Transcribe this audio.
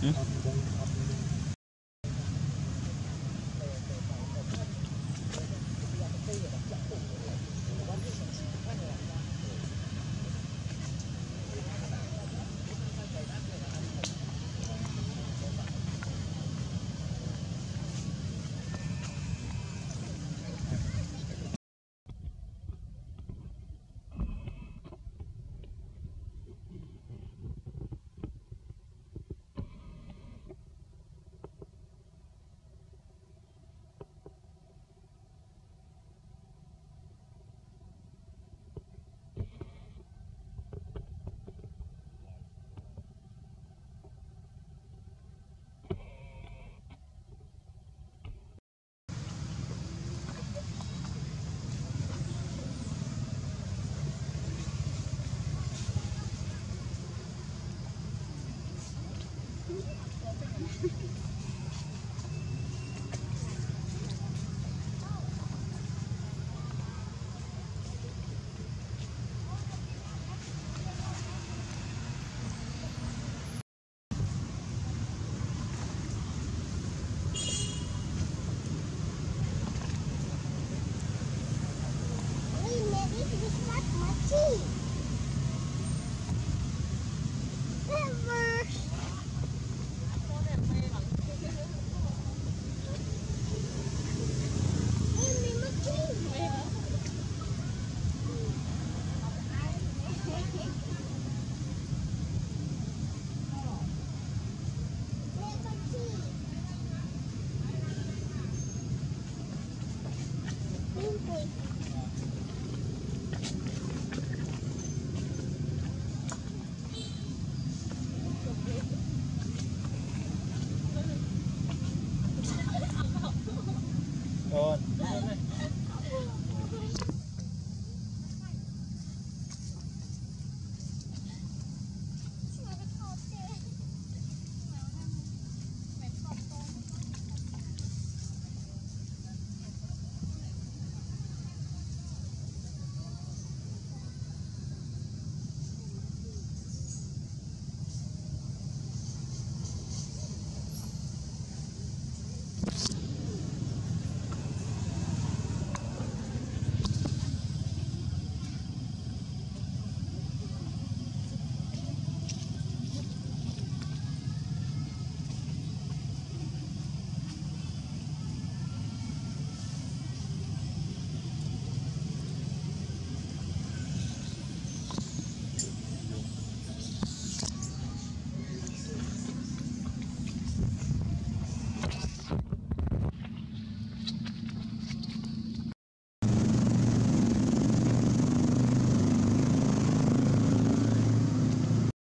嗯。see.